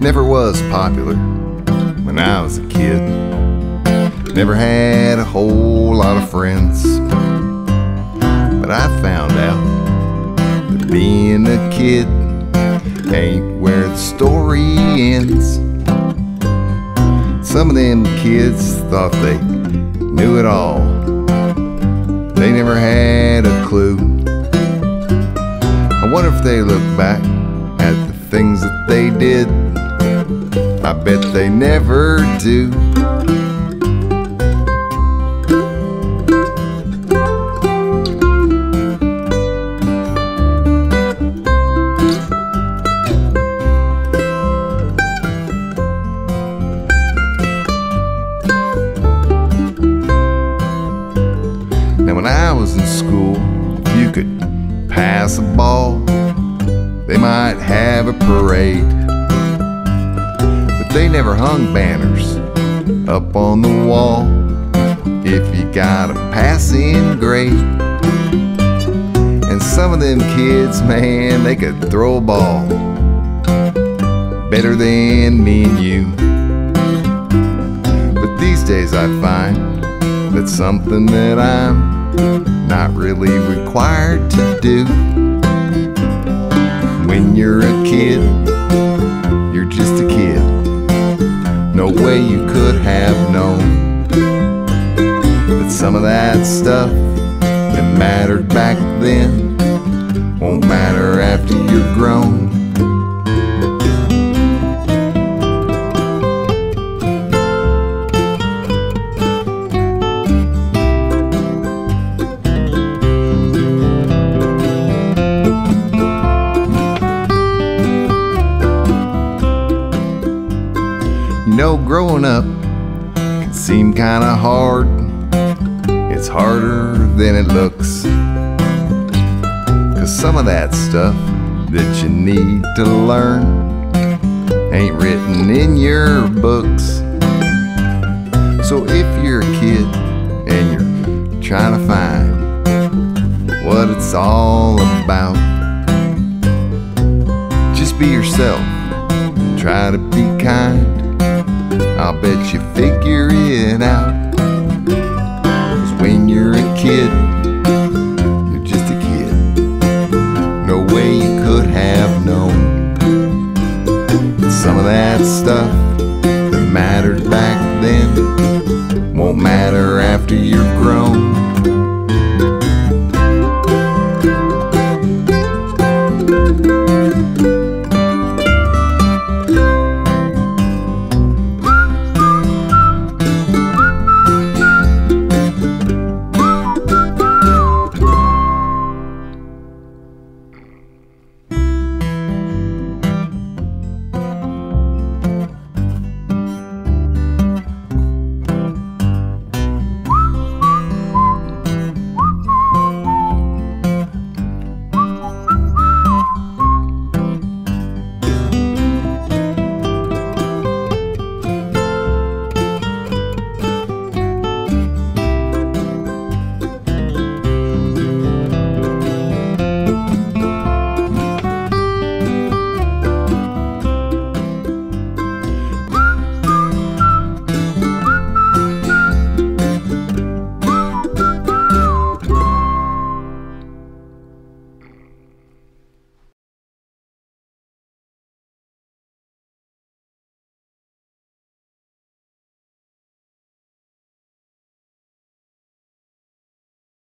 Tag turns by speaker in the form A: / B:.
A: Never was popular when I was a kid. Never had a whole lot of friends. But I found out that being a kid ain't where the story ends. Some of them kids thought they knew it all. They never had a clue. I wonder if they look back at the things that they did. I bet they never do. Now, when I was in school, if you could pass a ball, they might have a parade. They never hung banners up on the wall if you got a passing grade. And some of them kids, man, they could throw a ball better than me and you. But these days I find that's something that I'm not really required to do. When you're a kid, stuff that mattered back then won't matter after you're grown. You know, growing up can seem kinda hard. It's harder than it looks. Cause some of that stuff that you need to learn ain't written in your books. So if you're a kid and you're trying to find what it's all about, just be yourself. Try to be kind. I'll bet you figure it out. that stuff that mattered back then won't matter after you're grown.